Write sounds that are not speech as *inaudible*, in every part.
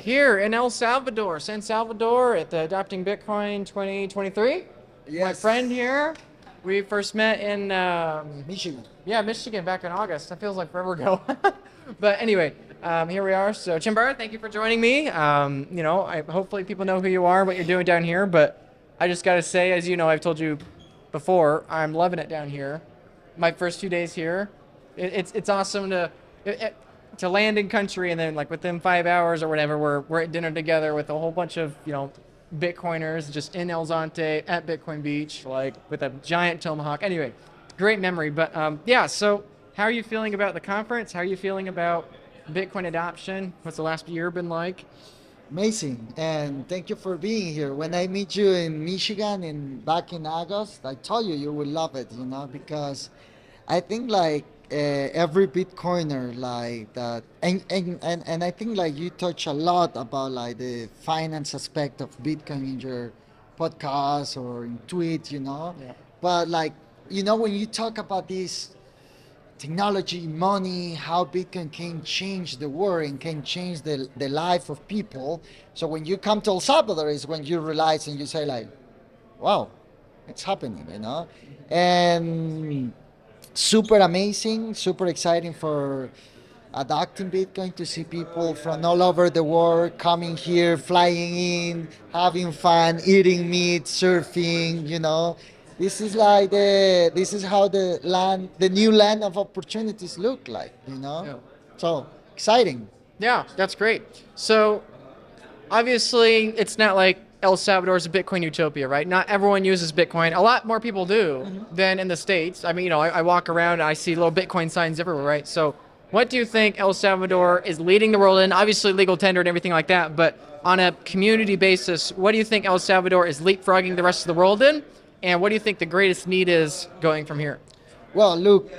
Here in El Salvador, San Salvador, at the Adopting Bitcoin 2023. My friend here, we first met in um, Michigan. yeah Michigan back in August. That feels like forever ago. *laughs* but anyway, um, here we are. So Chimbar, thank you for joining me. Um, you know, I, hopefully people know who you are, what you're doing down here. But I just got to say, as you know, I've told you before, I'm loving it down here. My first few days here, it, it's it's awesome to. It, it- to land in country and then like within five hours or whatever we're, we're at dinner together with a whole bunch of you know bitcoiners just in El Zonte at bitcoin beach like with a giant tomahawk anyway great memory but um, yeah so how are you feeling about the conference how are you feeling about bitcoin adoption what's the last year been like Amazing. And thank you for being here. When I meet you in Michigan in back in August, I told you you will love it, you know, because I think like Eh, every Bitcoiner like that and, and, and, and I think like you touch a lot about like the finance aspect of Bitcoin in your podcast or in tweets, you know. Yeah. But like you know when you talk about this technology, money, how Bitcoin can change the world and can change the, the life of people. So when you come to El Salvador is when you realize and you say like, wow, it's happening, you know? And super amazing, super exciting for adopting Bitcoin to see people from all over the world coming here, flying in, having fun, eating meat, surfing, you know. This is like the this is how the land the new land of opportunities look like, you know? Yeah. So exciting. Yeah, that's great. So, obviously, it's not like El Salvador is a Bitcoin utopia, right? Not everyone uses Bitcoin. A lot more people do than in the States. I mean, you know, I, I walk around and I see little Bitcoin signs everywhere, right? So, what do you think El Salvador is leading the world in? Obviously, legal tender and everything like that, but on a community basis, what do you think El Salvador is leapfrogging the rest of the world in? And what do you think the greatest need is going from here? Well, look,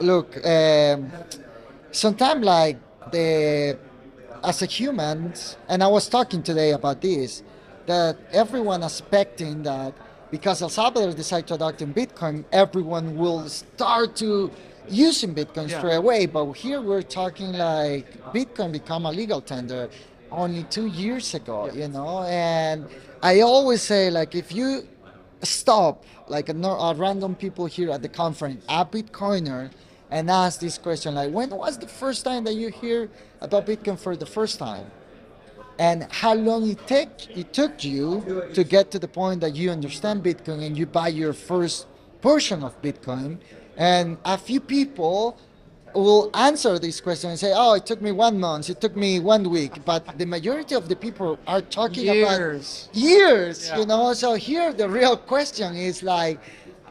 look. Um, sometimes, like the as a human, and I was talking today about this, that everyone expecting that because El Salvador decided to adopt in Bitcoin, everyone will start to using Bitcoin Yeah. straight away. But here we're talking like Bitcoin become a legal tender only two years ago, you know. And I always say like if you stop like a, a random people here at the conference, a Bitcoiner, and ask this question like, when was the first time that you hear about Bitcoin for the first time? And how long it take it took you to get to the point that you understand Bitcoin and you buy your first portion of Bitcoin? And a few people will answer this question and say, "Oh, it took me one month, it took me one week," but the majority of the people are talking Years. about years, Yeah. you know. So here the real question is like,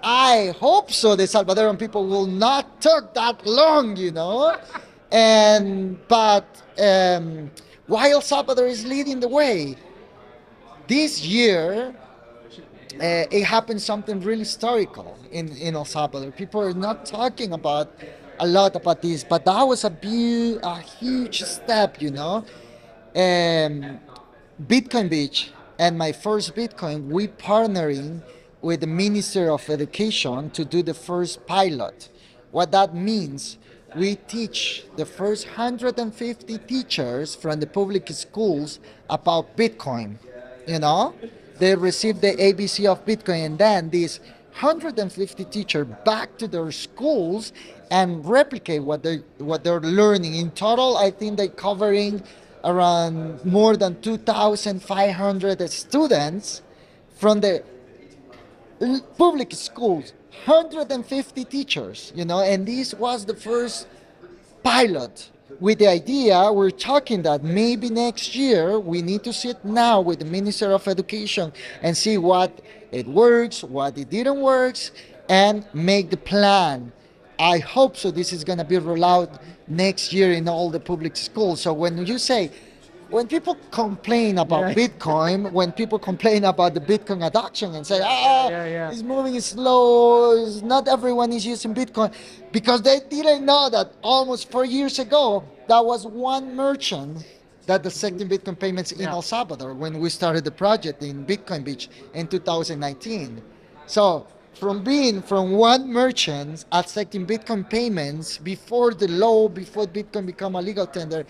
I hope so. The Salvadoran people will not take that long, you know. And but um, while El Salvador is leading the way, this year uh, it happened something really historical in, in El Salvador. People are not talking about a lot about this, but that was a, bu- a huge step, you know. Um, Bitcoin Beach and my first Bitcoin, we partnering with the Minister of Education to do the first pilot. What that means, we teach the first 150 teachers from the public schools about Bitcoin. You know, they receive the ABC of Bitcoin, and then these 150 teachers back to their schools and replicate what they what they're learning. In total, I think they're covering around more than 2,500 students from the public schools, 150 teachers, you know, and this was the first pilot with the idea we're talking that maybe next year we need to sit now with the Minister of Education and see what it works, what it didn't works, and make the plan. I hope so. This is going to be rolled out next year in all the public schools. So when you say, when people complain about Yeah. Bitcoin, when people complain about the Bitcoin adoption and say, ah, Yeah, yeah. it's moving slow, it's not everyone is using Bitcoin, because they didn't know that almost four years ago, that was one merchant that accepted Bitcoin payments in. El Salvador when we started the project in Bitcoin Beach in 2019. So from being from one merchant accepting Bitcoin payments before the law, before Bitcoin become a legal tender,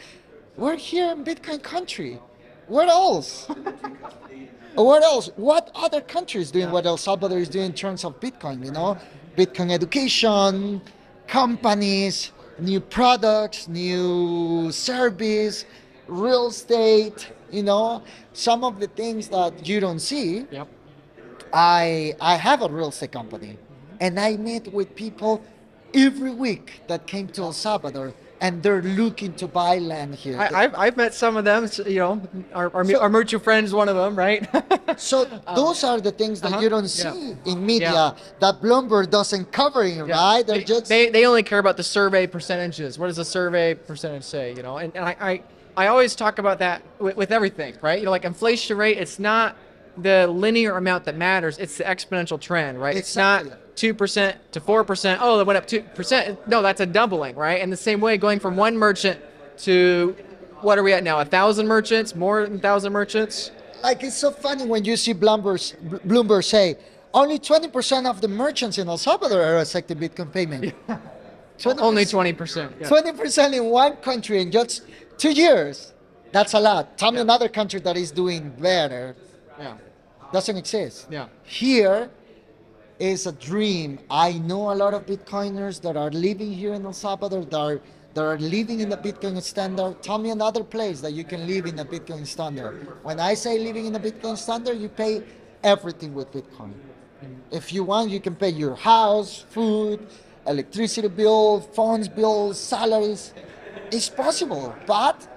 we're here in Bitcoin country. Where else? *laughs* what else? What other countries doing what El Salvador is doing in terms of Bitcoin? You know, Bitcoin education, companies, new products, new service, real estate. You know, some of the things that you don't see. Yep. I I have a real estate company, and I meet with people every week that came to El Salvador, and they're looking to buy land here. I, I've, I've met some of them. You know, our our, So- our mutual friend is one of them, right? *laughs* so those are the things that uh-huh, you don't yeah. see in media Yeah. that Bloomberg doesn't cover, in, right? They're they, just they, they only care about the survey percentages. What does the survey percentage say? You know, and, and I, I I always talk about that with, with everything, right? You know, like inflation rate. It's not the linear amount that matters. It's the exponential trend, right? It's not Exactly. two percent to four percent. Oh, it went up two percent. No, that's a doubling, right? And the same way, going from one merchant to what are we at now? A thousand merchants, more than a thousand merchants. like it's so funny when you see Bloomberg Bloomberg say only 20% of the merchants in El Salvador are accepting Bitcoin payment. 20%. *laughs* Only twenty percent. 20% in one country in just two years. That's a lot. Tell me another country that is doing better. Yeah. Doesn't exist. Yeah. Here is a dream. I know a lot of Bitcoiners that are living here in El Salvador that are, that are living in the Bitcoin standard. Tell me another place that you can live in the Bitcoin standard. When I say living in the Bitcoin standard, you pay everything with Bitcoin. If you want, you can pay your house, food, electricity bill, phones bill, salaries. It's possible, but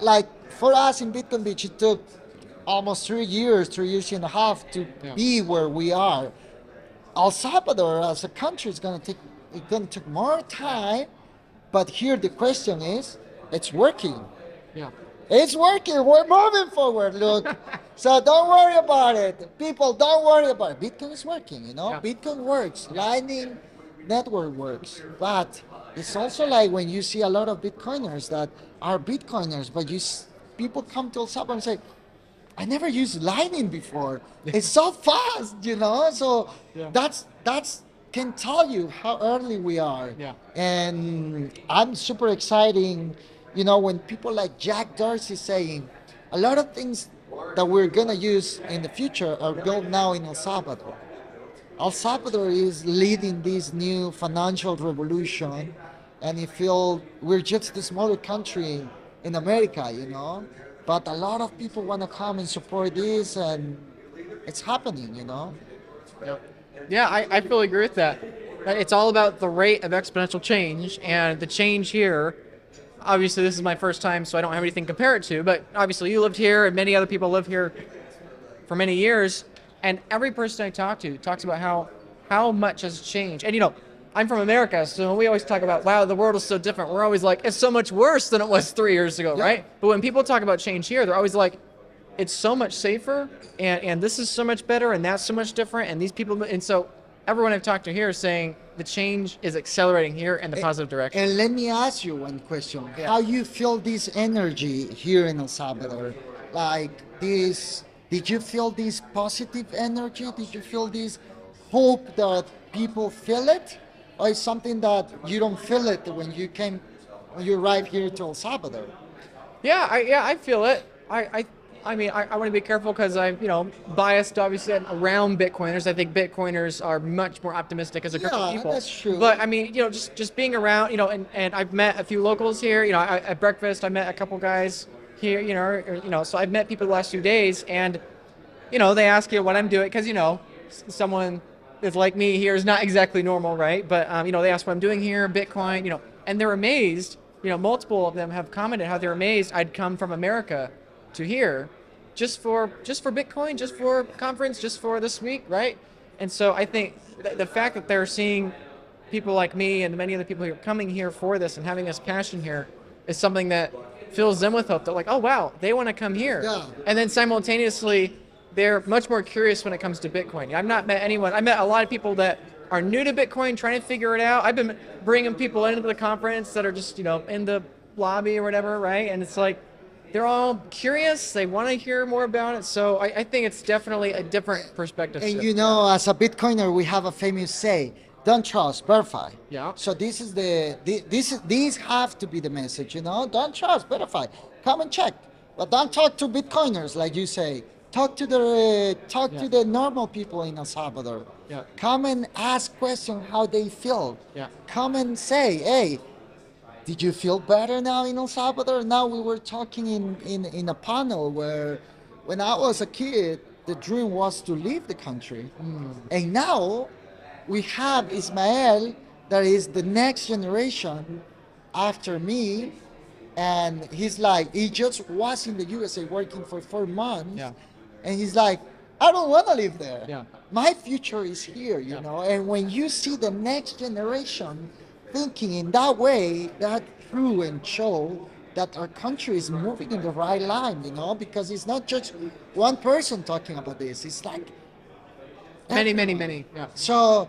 like for us in Bitcoin Beach, it took almost three years, three years and a half to Yeah. be where we are. El Salvador as a country is gonna take it's gonna take more time, but here the question is, it's working. Yeah. It's working. We're moving forward. Look, *laughs* so don't worry about it. People, don't worry about it. Bitcoin is working. You know, Yeah. Bitcoin works. Lightning Network works. But it's also like when you see a lot of Bitcoiners that are Bitcoiners, but you s- people come to El Salvador and say, "I never used Lightning before. It's so fast." You know, so Yeah. that's that's can tell you how early we are. Yeah. And I'm super exciting, you know, when people like Jack Dorsey saying a lot of things that we're gonna use in the future are built now in El Salvador. El Salvador is leading this new financial revolution, and I feel we're just a smaller country in America, you know. But a lot of people want to come and support this, and it's happening, you know. Yep. Yeah, I, I fully agree with that. It's all about the rate of exponential change, and the change here. Obviously, this is my first time, so I don't have anything to compare it to. But obviously, you lived here, and many other people live here for many years. And every person I talk to talks about how how much has changed. And you know, I'm from America, so we always talk about wow, the world is so different. We're always like it's so much worse than it was three years ago, Yeah. right? But when people talk about change here, they're always like, it's so much safer and, and this is so much better and that's so much different and these people and so everyone I've talked to here is saying the change is accelerating here in the positive direction. And let me ask you one question: Yeah. How you feel this energy here in El Salvador? Like this? Did you feel this positive energy? Did you feel this hope that people feel it, or is something that you don't feel it when you came, when you arrived here to El Salvador? Yeah, I yeah, I feel it. I I, I mean, I, I want to be careful because I'm you know biased obviously around Bitcoiners. I think Bitcoiners are much more optimistic as a group Yeah, of people. that's true. But I mean, you know, just just being around, you know, and, and I've met a few locals here. You know, I, at breakfast I met a couple guys here. You know, or, you know, so I've met people the last few days, and you know, they ask you what I'm doing because you know, someone that's like me here is not exactly normal, right? But um, you know, they ask what I'm doing here, Bitcoin, you know, and they're amazed. You know, multiple of them have commented how they're amazed I'd come from America to here just for just for Bitcoin, just for conference, just for this week, right? And so I think th- the fact that they're seeing people like me and many other people who are coming here for this and having this passion here is something that fills them with hope. They're like, oh wow, they want to come here. Yeah. And then simultaneously, they're much more curious when it comes to Bitcoin. I've not met anyone. I met a lot of people that are new to Bitcoin, trying to figure it out. I've been bringing people into the conference that are just you know in the lobby or whatever, right? And it's like they're all curious. They want to hear more about it. So I, I think it's definitely a different perspective. And shift. you know, as a Bitcoiner, we have a famous say: don't trust, verify. Yeah. So this is the thi- this is these have to be the message, you know. Don't trust, verify. Come and check, but don't talk to Bitcoiners like you say. Talk to the talk Yeah. to the normal people in El Salvador. Yeah. Come and ask questions how they feel. Yeah. Come and say, hey, did you feel better now in El Salvador? Now we were talking in, in, in a panel where when I was a kid, the dream was to leave the country. Mm. And now we have Ismael that is the next generation after me. And he's like, he just was in the USA working for four months. Yeah. And he's like, I don't want to live there. Yeah. My future is here, you Yeah. know. And when you see the next generation thinking in that way, that prove and show that our country is moving in the right line, you know, because it's not just one person talking about this. It's like Many, many, many. Yeah. so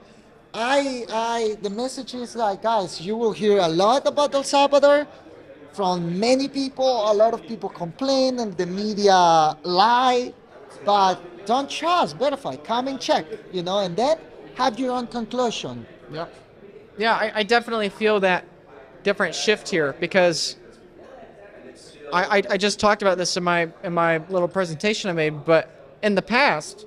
I I the message is like guys, you will hear a lot about El Salvador from many people. A lot of people complain and the media lie, but don't trust, verify, come and check, you know, and then have your own conclusion. Yeah. Yeah, I, I definitely feel that different shift here because I, I, I just talked about this in my in my little presentation I made, but in the past,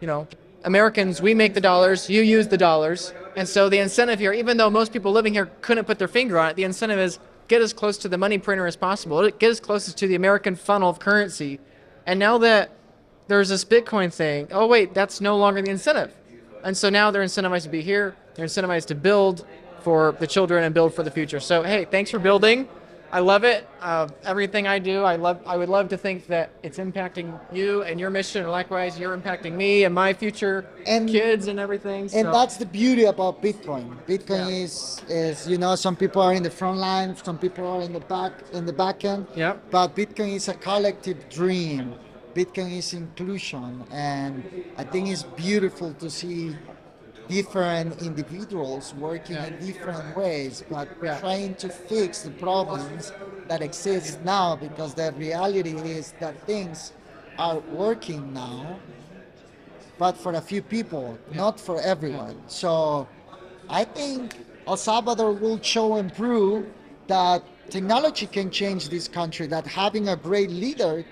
you know, Americans we make the dollars, you use the dollars, and so the incentive here, even though most people living here couldn't put their finger on it, the incentive is get as close to the money printer as possible, get as close as to the American funnel of currency, and now that there's this Bitcoin thing, oh wait, that's no longer the incentive. And so now they're incentivized to be here. They're incentivized to build for the children and build for the future. So hey, thanks for building. I love it. Uh, everything I do, I love. I would love to think that it's impacting you and your mission, and likewise, you're impacting me and my future And- kids and everything. And so- that's the beauty about Bitcoin. Bitcoin Yeah. is is you know some people are in the front line, some people are in the back in the back end. Yep. But Bitcoin is a collective dream. Bitcoin is inclusion, and I think it's beautiful to see different individuals working Yeah. in different ways, but Yeah. trying to fix the problems that exist now. Because the reality is that things are working now, but for a few people, not for everyone. So I think El Salvador will show and prove that technology can change this country, that having a great leader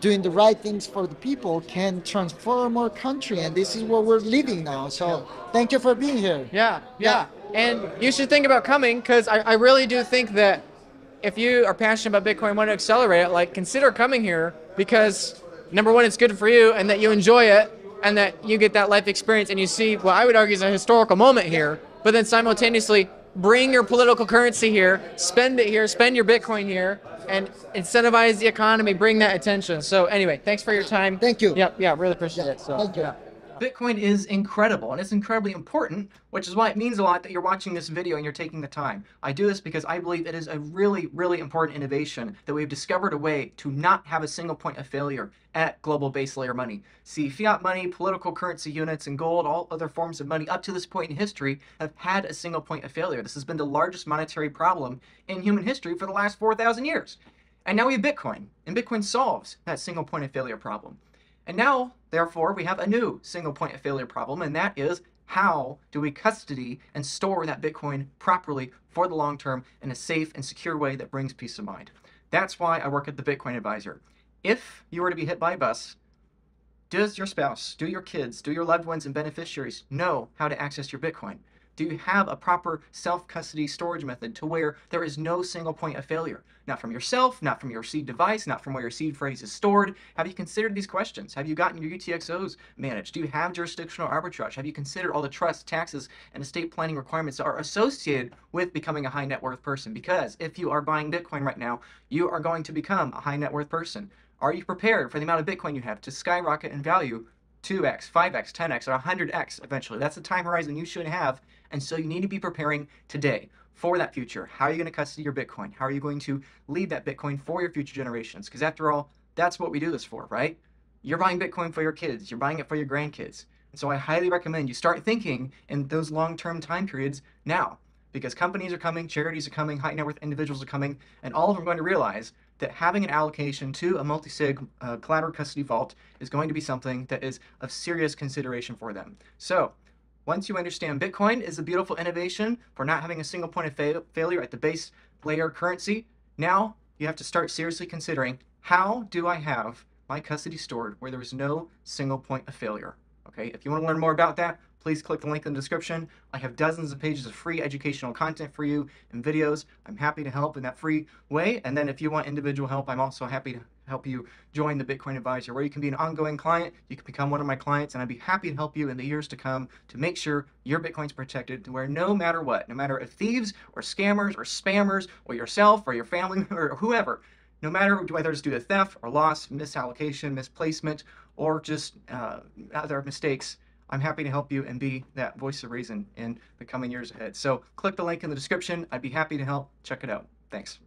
doing the right things for the people can transform our country. And this is where we're living now. So thank you for being here. Yeah, yeah. And you should think about coming because I, I really do think that if you are passionate about Bitcoin, want to accelerate it, like consider coming here because number one, it's good for you and that you enjoy it and that you get that life experience and you see what I would argue is a historical moment here, but then simultaneously bring your political currency here, spend it here, spend your Bitcoin here, and incentivize the economy, bring that attention. So anyway, thanks for your time. Thank you. Yep, yeah, really appreciate it. So, Thank you. yeah. Bitcoin is incredible and it's incredibly important, which is why it means a lot that you're watching this video and you're taking the time. I do this because I believe it is a really, really important innovation that we've discovered a way to not have a single point of failure at global base layer money. See, fiat money, political currency units, and gold, all other forms of money up to this point in history have had a single point of failure. This has been the largest monetary problem in human history for the last 4,000 years. And now we have Bitcoin, and Bitcoin solves that single point of failure problem. And now, therefore, we have a new single point of failure problem, and that is how do we custody and store that Bitcoin properly for the long term in a safe and secure way that brings peace of mind? That's why I work at the Bitcoin Adviser. If you were to be hit by a bus, does your spouse, do your kids, do your loved ones and beneficiaries know how to access your Bitcoin? Do you have a proper self custody storage method to where there is no single point of failure? Not from yourself, not from your seed device, not from where your seed phrase is stored. Have you considered these questions? Have you gotten your UTXOs managed? Do you have jurisdictional arbitrage? Have you considered all the trust, taxes, and estate planning requirements that are associated with becoming a high net worth person? Because if you are buying Bitcoin right now, you are going to become a high net worth person. Are you prepared for the amount of Bitcoin you have to skyrocket in value 2x, 5x, 10x, or 100x eventually? That's the time horizon you should have. And so you need to be preparing today for that future. How are you going to custody your Bitcoin? How are you going to leave that Bitcoin for your future generations? Because after all, that's what we do this for, right? You're buying Bitcoin for your kids, you're buying it for your grandkids. And so I highly recommend you start thinking in those long term time periods now. Because companies are coming, charities are coming, high net worth individuals are coming, and all of them are going to realize that having an allocation to a multi-sig uh, collaborative custody vault is going to be something that is of serious consideration for them. So Once you understand Bitcoin is a beautiful innovation for not having a single point of fa- failure at the base layer currency, now you have to start seriously considering how do I have my custody stored where there is no single point of failure? Okay, if you want to learn more about that, please click the link in the description. I have dozens of pages of free educational content for you and videos. I'm happy to help in that free way. And then if you want individual help, I'm also happy to help you join the Bitcoin Adviser, where you can be an ongoing client. You can become one of my clients, and I'd be happy to help you in the years to come to make sure your Bitcoin's protected to where no matter what, no matter if thieves or scammers or spammers or yourself or your family *laughs* or whoever, no matter whether it's due to theft or loss, misallocation, misplacement, or just uh, other mistakes, I'm happy to help you and be that voice of reason in the coming years ahead. So click the link in the description. I'd be happy to help. Check it out. Thanks.